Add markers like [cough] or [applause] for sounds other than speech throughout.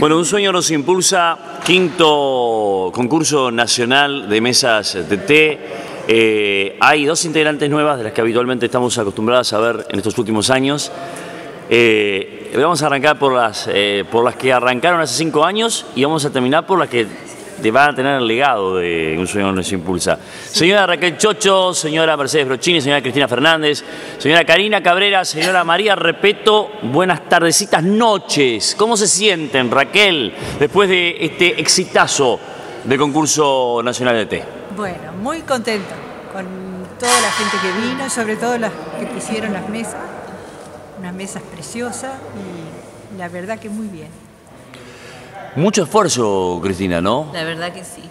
Bueno, Un Sueño nos impulsa, quinto concurso nacional de mesas de té. Eh, hay dos integrantes nuevas de las que habitualmente estamos acostumbrados a ver en estos últimos años. Eh, vamos a arrancar por las, eh, por las que arrancaron hace cinco años y vamos a terminar por las que te van a tener el legado de Un sueño nos impulsa. Señora Raquel Chocho, señora Mercedes Brochini, señora Cristina Fernández, señora Karina Cabrera, señora María Repeto, buenas tardecitas, noches. ¿Cómo se sienten, Raquel, después de este exitazo del concurso nacional de té? Bueno, muy contenta con toda la gente que vino, sobre todo las que pusieron las mesas, unas mesas preciosas y la verdad que muy bien. Mucho esfuerzo, Cristina, ¿no? La verdad que sí.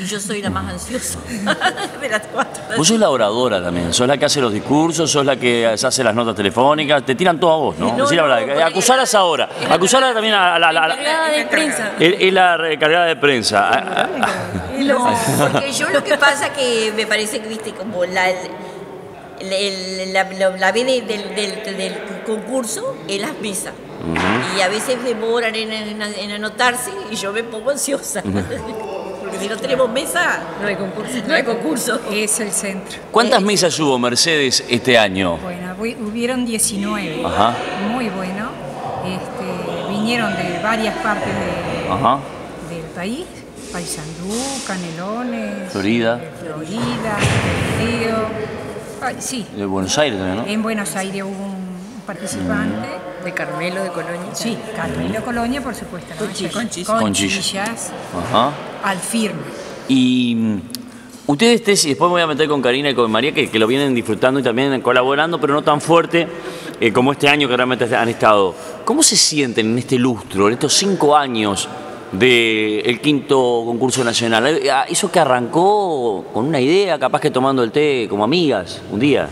Y yo soy la más ansiosa [laughs] de las cuatro. Vos sos la oradora también, sos la que hace los discursos, sos la que hace las notas telefónicas, te tiran todo a vos, ¿no? No, la no, verdad, porque- acusalas ahora, acusalas también a la... la- la- Encargada de prensa. es la cargada de prensa. Ah, ah, No, [laughs] porque yo lo que pasa que me parece que, viste, como la, el- el- la, la, la B de- del, del, del concurso es las mesas. Y a veces demoran en, en- en anotarse y yo me pongo ansiosa. [laughs] Porque si no tenemos mesa, no hay concurso. No hay concurso. Es el centro. ¿Cuántas mesas hubo, Mercedes, este año? Bueno, hu- hubieron 19, Ajá. muy bueno. Este, vinieron de varias partes de- Ajá. del país, Paysandú, Canelones, Florida. eh, Florida, Río. Sí, De Buenos Aires también, ¿no? en Buenos Aires hubo un participante. De Carmelo de Colonia. Sí, Carmelo Colonia, por supuesto. ¿no? Conchillas. Conchillas. Conchillas. Ajá. al firme. Y mm, ustedes tres, y después me voy a meter con Karina y con María, que, que lo vienen disfrutando y también colaborando, pero no tan fuerte eh, como este año que realmente han estado. ¿Cómo se sienten en este lustro, en estos cinco años del quinto concurso nacional? Eh, ah, Eso que arrancó con una idea, capaz que tomando el té como amigas un día.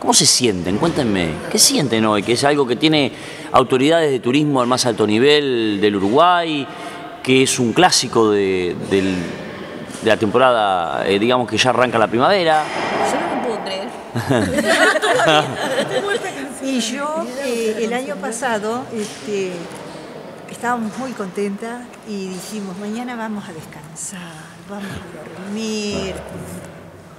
¿Cómo se sienten? Cuéntenme. ¿Qué sienten hoy? Que es algo que tiene autoridades de turismo al más alto nivel del Uruguay, que es un clásico de, del- de la temporada, eh, digamos que ya arranca la primavera. Yo no lo puedo creer. [laughs] Y yo eh, el año pasado este, estábamos muy contentas y dijimos, mañana vamos a descansar, vamos a dormir.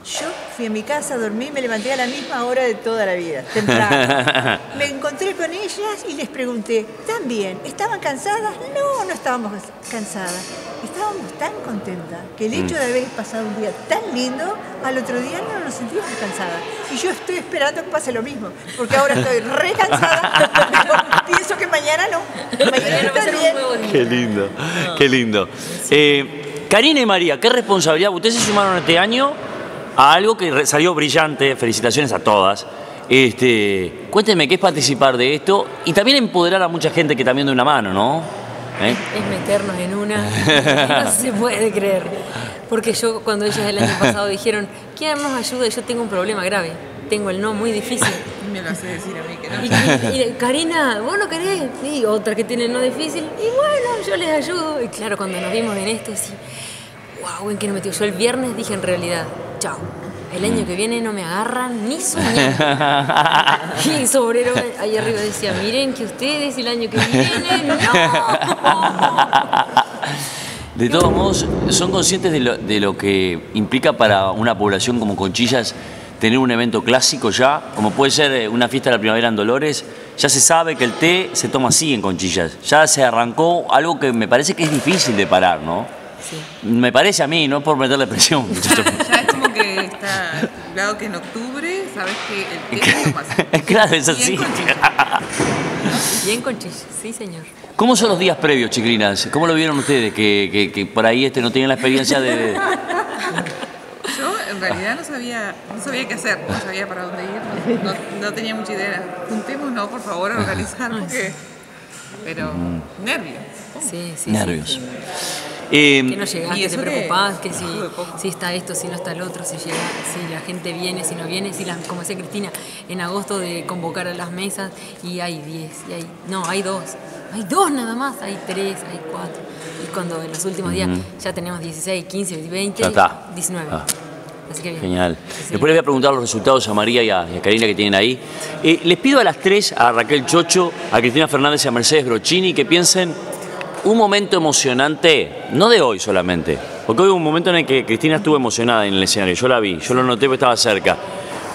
Yo fui a mi casa, dormí, me levanté a la misma hora de toda la vida, temprano. [laughs] Me encontré con ellas y les pregunté, ¿están bien? ¿Estaban cansadas? No, no estábamos cansadas. Estábamos tan contentas que el hecho de haber pasado un día tan lindo, al otro día no nos sentimos cansadas. Y yo estoy esperando que pase lo mismo, porque ahora estoy re cansada, pero pienso que mañana no. Mañana día. Qué lindo, qué lindo. Eh, Karina y María, ¿qué responsabilidad? Ustedes se sumaron este año a algo que salió brillante, felicitaciones a todas. Este, cuéntenme qué es participar de esto y también empoderar a mucha gente que también de una mano, ¿no? ¿Eh? es meternos en una no se puede creer. Porque yo, cuando ellos el año pasado dijeron, ¿quién nos ayuda? Yo tengo un problema grave. Tengo el no muy difícil. Me lo hace decir a mí que no. Y, y- Karina, ¿vos no querés? Sí, otra que tiene el no difícil. Y bueno, yo les ayudo. Y claro, cuando nos vimos en esto, sí, wow, ¿en qué nos metió? Yo el viernes dije en realidad, chao. El año que viene no me agarran ni soñando. [laughs] Y Sobrero ahí arriba decía, miren que ustedes el año que viene, no. [laughs] De todos modos, ¿son conscientes de lo, de lo que implica para una población como Conchillas tener un evento clásico ya? Como puede ser eh, una fiesta de la primavera en Dolores. Ya se sabe que el té se toma así en Conchillas. Ya se arrancó algo que me parece que es difícil de parar, ¿no? Me parece a mí, no es por meterle presión. [laughs] como que en octubre, sabes que el tiempo pasa. [laughs] claro, es Y así. en Conchillas. [laughs] Bien conchillas, sí señor. ¿Cómo son los días previos, chicrinas? ¿Cómo lo vieron ustedes? Que, que- que por ahí este no tienen la experiencia de... [laughs] Yo en realidad no sabía, no sabía qué hacer, no sabía para dónde ir, no, no- no tenía mucha idea. Juntémonos, por favor, a organizar, porque... Pero nervios. Sí, sí. Nervios. sí. Eh, Que no llegaste, Y te que preocupás, que si, si está esto, si no está el otro, si llega, si la gente viene, si no viene, si la, como decía Cristina, en agosto de convocar a las mesas y hay 10, y hay, no, hay dos, hay dos nada más, hay tres, hay cuatro. Y cuando en los últimos días ya tenemos 16, 15, 20, Ya está. 19. Ah. Así que bien. Genial. Sí. Después les voy a preguntar los resultados a María y a, y a Karina que tienen ahí. Eh, les pido a las tres, a Raquel Chocho, a Cristina Fernández y a Mercedes Brochini, que piensen un momento emocionante, no de hoy solamente, porque hoy hubo un momento en el que Cristina estuvo emocionada en el escenario, yo la vi, yo lo noté porque estaba cerca.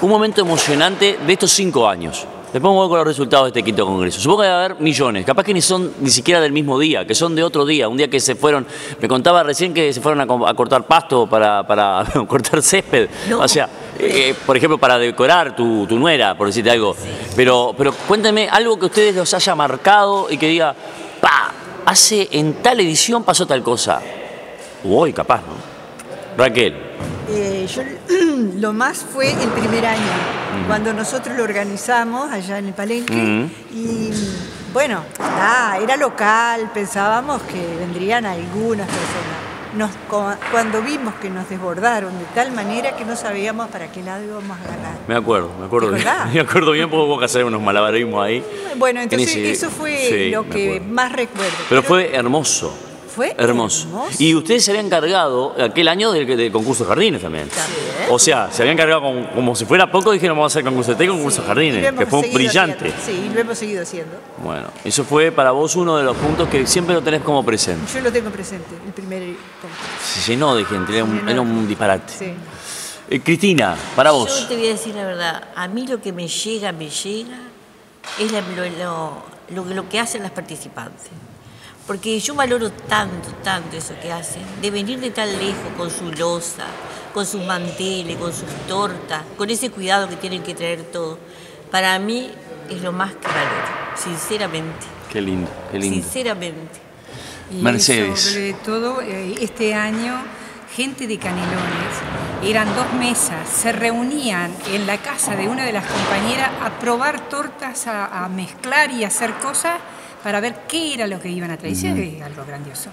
Un momento emocionante de estos cinco años. Después me voy con los resultados de este quinto congreso. Supongo que va a haber millones, capaz que ni son ni siquiera del mismo día, que son de otro día, un día que se fueron, me contaba recién que se fueron a, co- a cortar pasto para, para [laughs] cortar césped, No. o sea, eh, por ejemplo, para decorar tu, tu nuera, por decirte algo. Pero, pero cuéntenme algo que a ustedes los haya marcado y que diga, hace en tal edición pasó tal cosa. O hoy, capaz, ¿no? Raquel. Eh, yo [clears throat] lo más fue el primer año, cuando nosotros lo organizamos allá en el Palenque. Y bueno, ah, era local, pensábamos que vendrían algunas personas. Nos, cuando vimos que nos desbordaron de tal manera que no sabíamos para qué lado íbamos a agarrar. Me acuerdo, me acuerdo ¿De bien. [laughs] Me acuerdo bien porque hubo que hacer unos malabarismos ahí. Bueno, entonces eso fue Sí, lo que más recuerdo. Pero fue hermoso. Fue Hermoso. hermoso. Y ustedes se habían cargado aquel año del, del concurso de jardines también. O sea, se habían cargado como, como si fuera poco, dijeron vamos a hacer concurso de té y concurso de jardines, que fue brillante. haciendo. Sí, y lo hemos seguido haciendo. Bueno, eso fue para vos uno de los puntos que siempre lo tenés como presente. Yo lo tengo presente, el primer concurso. Se llenó de gente, era un, era disparate. Sí. Eh, Cristina, para Yo vos. te voy a decir la verdad, a mí lo que me llega, me llega, es la- lo, lo- lo- lo que hacen las participantes. Porque yo valoro tanto, tanto eso que hacen, de venir de tan lejos con su losa, con sus manteles, con sus tortas, con ese cuidado que tienen que traer todo. Para mí es lo más que valoro, sinceramente, Qué lindo, qué lindo. sinceramente. Y Mercedes. sobre todo, eh, este año, gente de Canelones, eran dos mesas, se reunían en la casa de una de las compañeras a probar tortas, a, a mezclar y a hacer cosas para ver qué era lo que iban a traer. Sí, Es algo grandioso.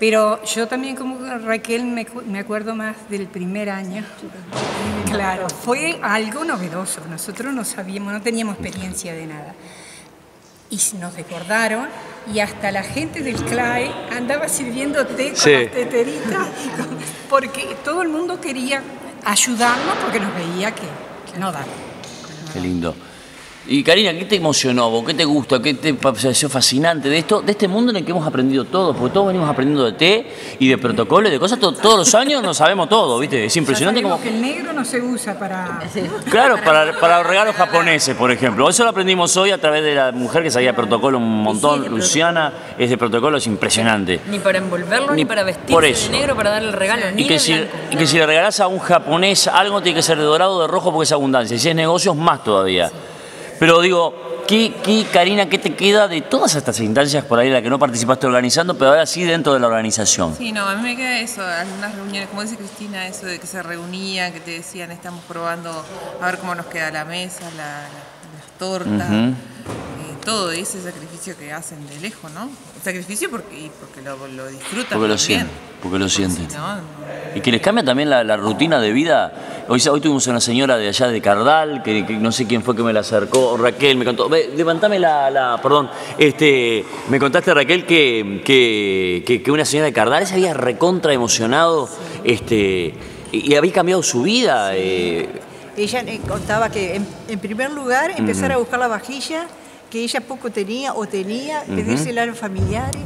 Pero yo también, como Raquel, me, me acuerdo más del primer año. Claro, fue algo novedoso. Nosotros no sabíamos, no teníamos experiencia de nada y nos desbordaron y hasta la gente del CLAE andaba sirviendo té con Sí. las teteritas porque todo el mundo quería ayudarnos porque nos veía que, que no daba. Qué lindo. Y Karina, ¿qué te emocionó vos? ¿Qué te gusta? ¿Qué te pareció fascinante de esto, de este mundo en el que hemos aprendido todos? Porque todos venimos aprendiendo de té y de protocolos y de cosas. to- todos los años no sabemos todo, ¿viste? Es impresionante Ya como... que el negro no se usa para... Claro, para, [laughs] para los regalos japoneses, por ejemplo. Eso lo aprendimos hoy a través de la mujer que sabía protocolo un montón. Luciana, ese protocolo es impresionante. Ni para envolverlo, ni, Ni para vestirse por eso. de negro para darle el regalo, ni Y que, de si, y que si le regalás a un japonés algo, tiene que ser de dorado o de rojo porque es abundancia. Y si es negocios, más todavía. Pero digo, ¿qué, qué, Karina, qué te queda de todas estas instancias por ahí en las que no participaste organizando, pero ahora sí dentro de la organización? Sí, no, a mí me queda eso, algunas reuniones, como dice Cristina, eso de que se reunían, que te decían, estamos probando a ver cómo nos queda la mesa, la- la- las tortas, todo ese sacrificio que hacen de lejos, ¿no? Sacrificio porque, y porque lo, lo disfrutan Porque lo sienten. Porque lo sienten. Si no, no- Y que les cambia también la, la rutina de vida. Hoy, hoy tuvimos una señora de allá de Cardal, que, que no sé quién fue que me la acercó, Raquel me contó, ve, levantame la, la- perdón, este, me contaste Raquel que, que, que- que una señora de Cardal se había recontra emocionado este, y, y había cambiado su vida. eh, Ella eh, contaba que en, en primer lugar empezar a buscar la vajilla que ella poco tenía o tenía, pedírsela a los familiares.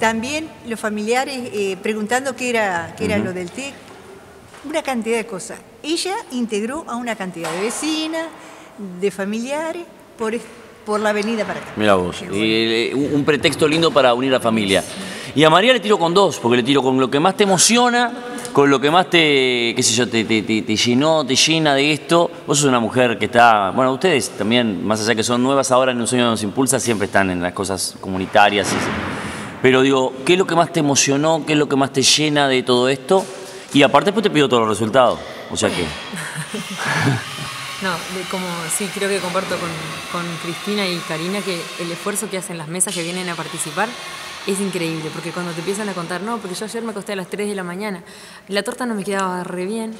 También los familiares eh, preguntando qué era, qué era lo del té. Una cantidad de cosas. Ella integró a una cantidad de vecinas, de familiares, por, por la avenida para acá. Mira vos, eh, un pretexto lindo para unir a la familia. Y a María le tiro con dos, porque le tiro con lo que más te emociona, con lo que más te, qué sé yo, te, te- te- llenó, te llena de esto. Vos sos una mujer que está, bueno, ustedes también, más allá que son nuevas ahora en Un Sueño Nos Impulsa, siempre están en las cosas comunitarias. pero digo, ¿qué es lo que más te emocionó? ¿Qué es lo que más te llena de todo esto? Y aparte después te pido todos los resultados. O sea que... [laughs] No, como sí, creo que comparto con, con Cristina y Karina que el esfuerzo que hacen las mesas que vienen a participar es increíble, porque cuando te empiezan a contar, no, porque yo ayer me acosté a las 3 de la mañana, la torta no me quedaba re bien,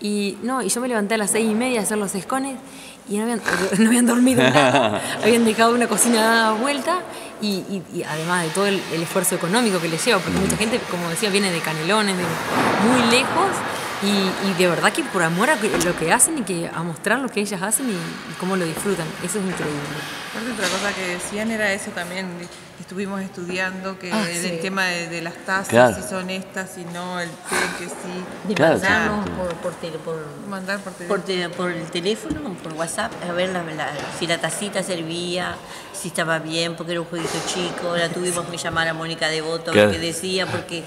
y no, y yo me levanté a las 6 y media a hacer los escones y no habían, [laughs] no habían dormido nada, [laughs] habían dejado una cocina dada vuelta y, y- y además de todo el, el esfuerzo económico que les lleva, porque mucha gente, como decía, viene de Canelones, de muy lejos, Y, y de verdad que por amor a que- lo que hacen y que a mostrar lo que ellas hacen y, y cómo lo disfrutan. Eso es increíble. Aparte, otra cosa que decían era eso también, estuvimos estudiando que Ah, el sí. tema de, de las tazas, Claro. si son estas, si no, el té, que sí. Claro, mandarnos sí. por, por, tele- por, Mandar por por, teléfono. te- por el teléfono, por WhatsApp, a ver la- la- si la tacita servía, si estaba bien, porque era un jueguito chico. La tuvimos que llamar a Mónica Devoto qué decía, porque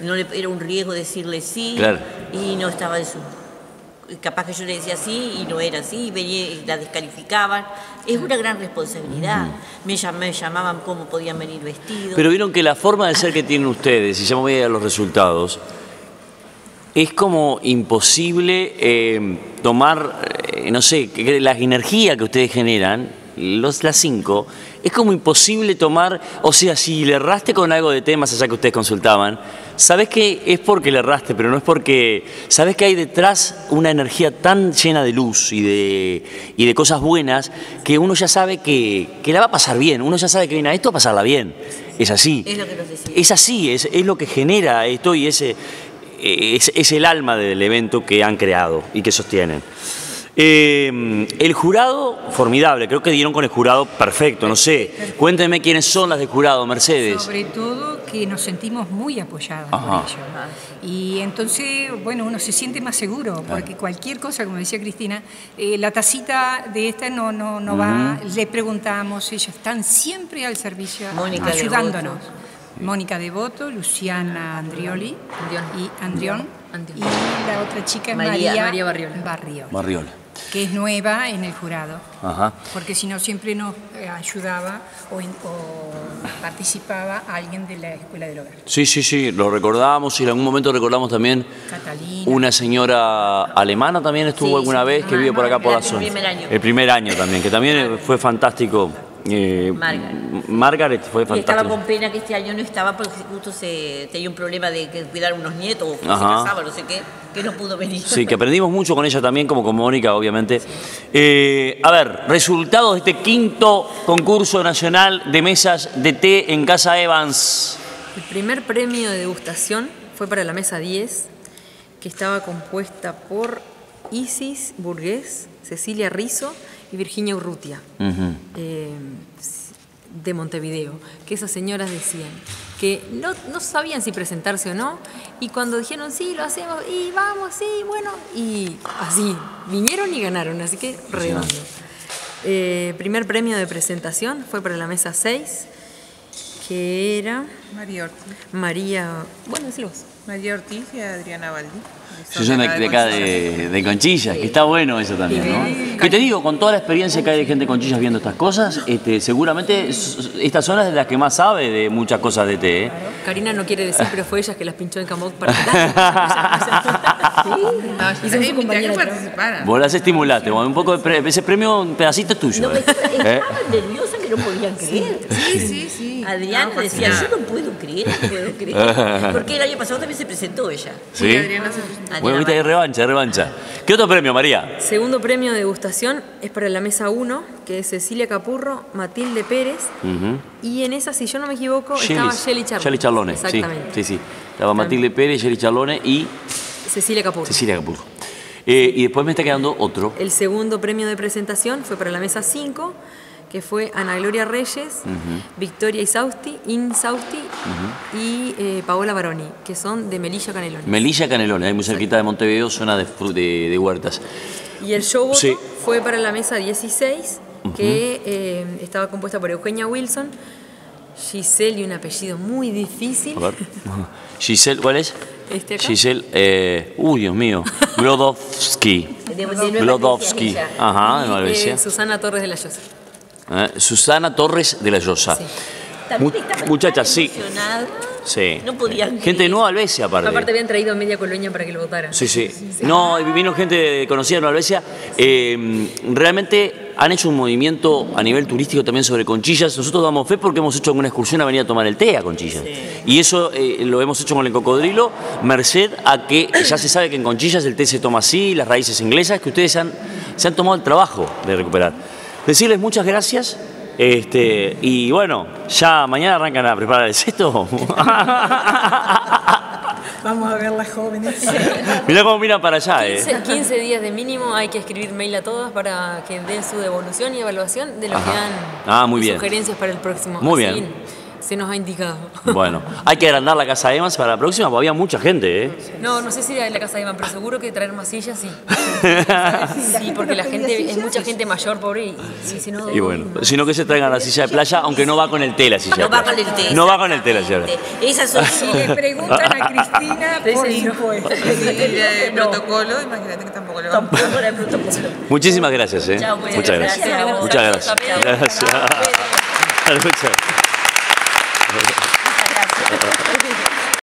no le, era un riesgo decirle sí Claro. Y no estaba de su. Capaz que yo le decía sí y no era así, y venía, y la descalificaban. Es una gran responsabilidad. Me, llam- me llamaban cómo podían venir vestidos. Pero vieron que la forma de ser que tienen ustedes, y ya me voy a ir a los resultados, es como imposible eh, tomar, eh, no sé, que- que la energía que ustedes generan, los, las cinco, es como imposible tomar, o sea, si le erraste con algo de temas allá que ustedes consultaban, sabes que es porque le erraste, pero no es porque, sabes que hay detrás una energía tan llena de luz y de, y de cosas buenas que uno ya sabe que, que la va a pasar bien, uno ya sabe que viene a esto a pasarla bien, es así. Es lo que nos decía. Es así, es, es lo que genera esto y ese, es, es el alma del evento que han creado y que sostienen. Eh, el jurado, formidable, creo que dieron con el jurado perfecto, no sé. Cuéntenme quiénes son las del jurado, Mercedes. Sobre todo que nos sentimos muy apoyadas Ajá. por ellos. Y entonces, bueno, uno se siente más seguro, porque cualquier cosa, como decía Cristina, eh, la tacita de esta no, no, no va, le preguntamos, ellas están siempre al servicio, Mónica ayudándonos. Mónica Devoto, Luciana Andrioli Andrión. y Andrión. Andrión. Y la otra chica es María- María, María Barriola. Barriola, Marriola. Que es nueva en el jurado Ajá. porque si no siempre nos eh, ayudaba o, o participaba alguien de la escuela del hogar. Sí, sí, sí, lo recordamos y en algún momento recordamos también Catalina. una señora alemana también estuvo Sí, alguna sí. vez que vive por acá por la el zona. primer año. El primer año también, que también fue fantástico. Eh, Margaret. Margaret fue Y estaba con pena que este año no estaba porque justo se tenía un problema de que cuidar unos nietos o que se casaba, no sé qué, que no pudo venir. Sí, que aprendimos mucho con ella también, como con Mónica, obviamente. Eh, a ver, resultados de este quinto concurso nacional de mesas de té en Casa Evans. El primer premio de degustación fue para la mesa 10, que estaba compuesta por Isis Burgués, Cecilia Rizzo y Virginia Urrutia, eh, de Montevideo, que esas señoras decían que no, no sabían si presentarse o no, y cuando dijeron sí, lo hacemos, y vamos, sí, bueno, y así, vinieron y ganaron, así que redondo. Eh, primer premio de presentación fue para la mesa 6, que era María Ortiz. María. Bueno, decilo vos. María Ortiz y Adriana Baldi. Yo soy de, de acá de, de Conchillas, que está bueno eso también, ¿no? Que te digo, con toda la experiencia que hay de gente de Conchillas viendo estas cosas, este, seguramente esta zona es de las que más sabe de muchas cosas de té. ¿eh? Karina no quiere decir, pero fue ella que las pinchó en Camot para [laughs] [laughs] No, Y son yo compañera que. Vos las estimulaste, bueno, un poco de pre- ese premio, un pedacito es tuyo. No, ¿eh? estaba- ¿Eh? estaban nerviosas que no podían creer. Sí, sí, sí. Adriana No, decía, yo no puedo creer, no puedo [laughs] creer. Porque el año pasado también se presentó ella. ¿Sí? Adriana se presentó. Bueno, viste, hay revancha, revancha. ¿Qué otro premio, María? Segundo premio de degustación es para la mesa 1, que es Cecilia Capurro, Matilde Pérez. Y en esa, si yo no me equivoco, estaba Shelly- Charlone. Shelly Charlone, sí, Exactamente. sí, sí. Estaba Matilde Pérez, Shelly Charlone y Cecilia Capurro. Cecilia Capurro. Eh, y después me está quedando otro. El segundo premio de presentación fue para la mesa 5, que fue Ana Gloria Reyes, Victoria Isausti, Insausti y eh, Paola Baroni, que son de Melilla Canelón. Melilla Canelones, ahí muy cerquita de Montevideo, zona de, de, de huertas. Y el show voto Sí. fue para la mesa 16, que eh, estaba compuesta por Eugenia Wilson, Giselle y un apellido muy difícil. A ver. Giselle, ¿cuál es? Este. Giselle, eh, uy, Dios mío, Glodowski. Glodowski. Ajá, de Nueva eh. Susana Torres de la Llosa. Eh, Susana Torres de la Llosa. Sí. Muchachas, sí. Sí. No podían Gente. Nueva Albesia, aparte. Aparte habían traído a media colonia para que lo votaran. Sí, sí. No, y vino gente conocida de Nueva Albesia. Eh, realmente han hecho un movimiento a nivel turístico también sobre Conchillas. Nosotros damos fe porque hemos hecho alguna excursión a venir a tomar el té a Conchillas. Y eso eh, lo hemos hecho con el cocodrilo, merced a que ya se sabe que en Conchillas el té se toma así, las raíces inglesas, que ustedes han, se han tomado el trabajo de recuperar. Decirles muchas gracias. Este, y bueno, ya mañana arrancan a preparar el cesto. [laughs] Vamos a ver las jóvenes. Mirá cómo miran para allá, ¿eh? 15, 15 días de mínimo hay que escribir mail a todas para que den su devolución y evaluación de lo que dan Ah, muy bien. sugerencias para el próximo. Muy Así bien. Se nos ha indicado. Bueno, hay que agrandar la casa de Evans para la próxima, porque había mucha gente, ¿eh? No, no sé si en la casa de Iván, pero seguro que traer más sillas sí. [laughs] Sí, porque la gente, es mucha gente mayor, pobre, y, y si no... Y bueno, sino que se traigan la silla de playa, aunque no va con el té la silla de No va con el té. No va con el té la silla. Esas son Si le preguntan a Cristina, [laughs] por el [laughs] protocolo, imagínate que tampoco le vamos a tampoco era el protocolo. Muchísimas gracias, ¿eh? Chao, pues, Muchas gracias. gracias. Muchas gracias. Gracias. Gracias. Muchas gracias. Muchas gracias. ありがとうございます。